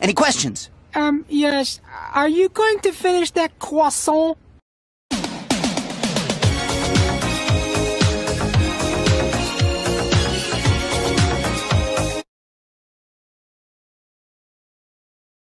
Any questions? Um, yes. Are you going to finish that croissant?